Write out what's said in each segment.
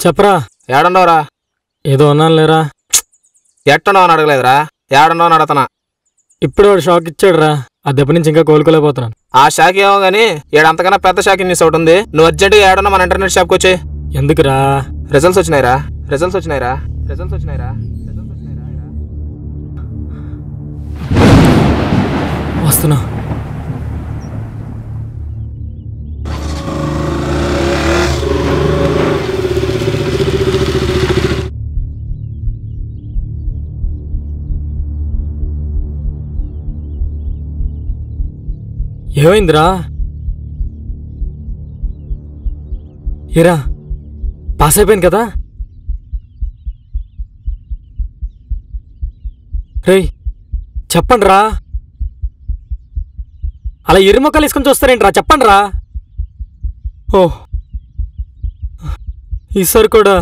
చెప్పరా. ఏడుండవురా. ఏదో అన్నాను లేరా ఎట్టున్నావు అని అడగలేదురా. ఏడున్నావు అని అడగతనా ఇప్పుడు వాడు షాక్ ఇచ్చాడురా. ఆ దెబ్బ నుంచి ఇంకా కోలుకోలేకపోతున్నాను. ఆ షాక్ ఏమో గానీ ఏడంతకన్నా పెద్ద షాక్ న్యూస్ ఒకటి ఉంది. నువ్వు అర్జెంటుగా ఏడన్నా మన ఇంటర్నెట్ షాప్కి వచ్చే ఎందుకురా? రిజల్ట్స్ వచ్చినాయిరా. రిజల్ట్స్ వచ్చినాయిరా. రిజల్ట్స్ వచ్చినాయిరా. వస్తున్నా. ఏమైందిరా? ఏరా పాస్ అయిపోయింది కదా? రే చెప్పండి రా అలా ఎర్రి మొక్కలు వేసుకొని చూస్తారేంట్రా చెప్పండి రా ఓ ఈసారి కూడా.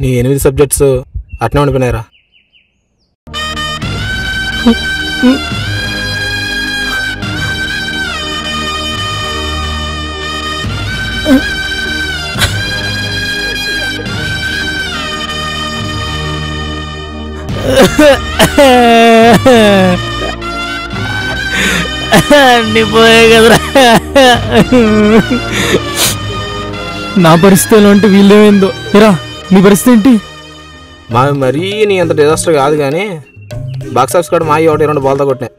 నీ ఎనిమిది సబ్జెక్ట్స్ అట్నే ఉండిపోయినాయిరా. అన్ని పోయాయి కదరా. నా పరిస్థితి ఎలా ఉంటే వీళ్ళేమైందో? ఇరా నీ పరిస్థితి ఏంటి? మా మరీ నీ అంత డిజాస్టర్ కాదు కానీ బాక్స్ ఆఫీస్ కూడా మా ఒకటి రెండు బాల్తో కొట్టినాయి.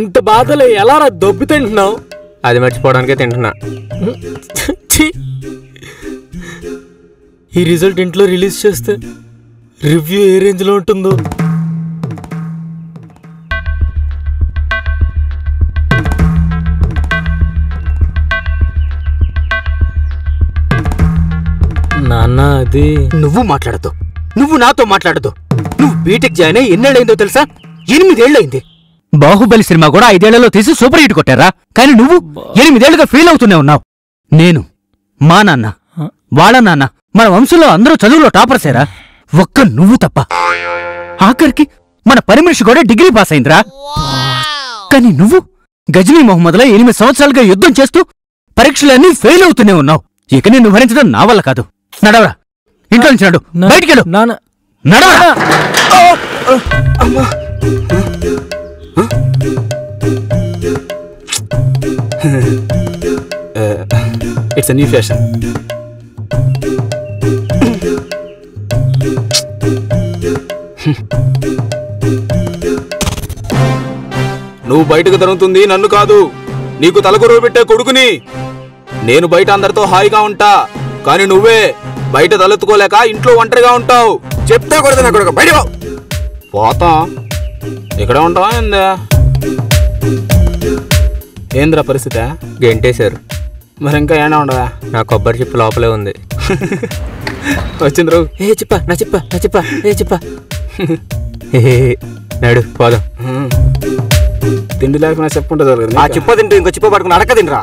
ఇంత బాధలు ఎలా రా దొబ్బి తింటున్నావు? అది మర్చిపోవడానికే తింటున్నా. ఛీ! ఈ రిజల్ట్ ఇంట్లో రిలీజ్ చేస్తే రివ్యూ ఏ రేంజ్లో ఉంటుందో? నాన్న అది నువ్వు మాట్లాడద్దు. నువ్వు నాతో మాట్లాడద్దు. నువ్వు బీటెక్ జాయిన్ అయ్యి ఎన్నేళ్ళైందో తెలుసా? ఎనిమిదేళ్ళైంది. బాహుబలి సినిమా కూడా ఐదేళ్ళలో తీసి సూపర్ హిట్ కొట్టారా? కానీ నువ్వు ఎనిమిదేళ్ళుగా ఫెయిల్ అవుతూనే ఉన్నావు. నేను మా నాన్న వాళ్ళ నాన్న మన వంశంలో అందరూ చదువులో టాపర్సేరా ఒక్క నువ్వు తప్ప. ఆఖరికి మన మనిషి కూడా డిగ్రీ పాస్ అయిందిరా. కానీ నువ్వు గజనీ మొహమ్మద్లో ఎనిమిది సంవత్సరాలుగా యుద్ధం చేస్తూ పరీక్షలన్నీ ఫెయిల్ అవుతూనే ఉన్నావు. ఇక నిన్ను భరించడం నా వల్ల కాదు. నడవరా. ఇంట్లో నుంచి నడు. నాన్న. నడవరా. ఇట్స్ న్యూ ఫ్యాషన్ నువ్వు బయటకు తరుగుతుంది నన్ను కాదు. నీకు తలకొరువు పెట్టే కొడుకుని. నేను బయట అందరితో హాయిగా ఉంటా. కానీ నువ్వే బయట తలెత్తుకోలేక ఇంట్లో ఒంటరిగా ఉంటావు. చెప్తే కొడతా నా కొడుకు బయట పోతాం. ఇక్కడ ఉంటావా ఏందా? ఏంద్రా పరిస్థితి? గెంటేశారు. మరి ఇంకా ఏడా ఉండదా నా కొబ్బరి చిప్పు లోపలే ఉంది. వచ్చింది రావు ఏ చిప్ప నా చిప్ప నా చిప్ప ఏ చిప్ప. నడు పోదాం. తిండి లేకపోయినా చెప్పుంటుంది ఆ చిప్ప తింటూ ఇంకో చిప్ప పట్టుకుని అడక తినరా